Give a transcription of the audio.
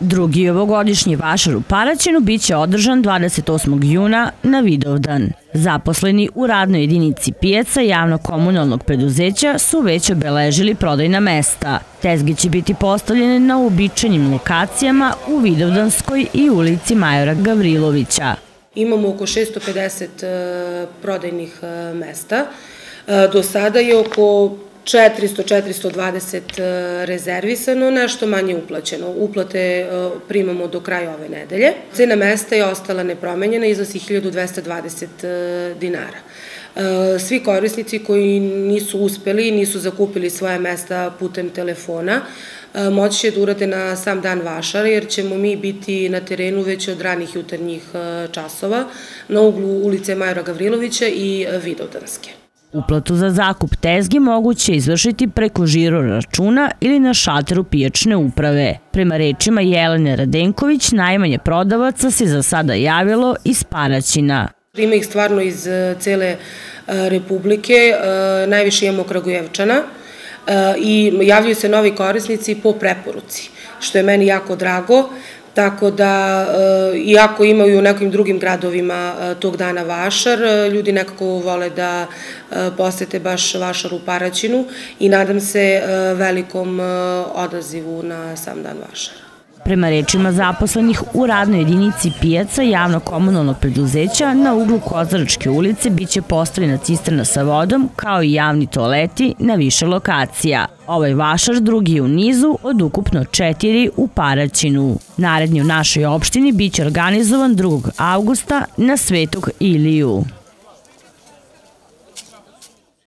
Drugi ovogodišnji vašar u Paraćinu biće održan 28. juna na Vidovdan. Zaposleni u radnoj jedinici pijeca javno-komunalnog preduzeća su već obeležili prodajna mesta. Tezge će biti postavljene na uobičajenim lokacijama u Vidovdanskoj i ulici Majora Gavrilovića. Imamo oko 650 e, prodajnih e, mesta. E, do sada je oko 400-420 e, rezervisano, nešto manje uplaćeno. Uplate e, primamo do kraja ove nedelje. Cena mesta je ostala nepromenjena, iznosi 1220 e, dinara. Svi korisnici koji nisu uspeli, nisu zakupili svoje mesta putem telefona, moći će da urade na sam dan vašara, jer ćemo mi biti na terenu već od ranih jutarnjih časova na uglu ulice Majora Gavrilovića i Vidovdanske. Uplatu za zakup tezgi moguće izvršiti preko žiro računa ili na šalteru pijačne uprave. Prema rečima Jelene Radenković, najmanje prodavaca se za sada javilo iz Paraćina. Ima ih stvarno iz e, cele e, Republike, e, najviše imamo Kragujevčana i javljaju se novi korisnici po preporuci, što je meni jako drago. Tako da, e, iako imaju u nekim drugim gradovima e, tog dana vašar, e, ljudi nekako vole da posete baš vašar u Paraćinu i nadam se velikom odazivu na sam dan vašara. Prema rečima zaposlenih u radnoj jedinici pijaca javno-komunalnog preduzeća na uglu Kozaračke ulice biće postavljena cisterna sa vodom kao i javni toaleti na više lokacija. Ovaj vašar drugi u nizu od ukupno četiri u Paraćinu. Naredni u našoj opštini biće organizovan 2. augusta na Svetog Iliju.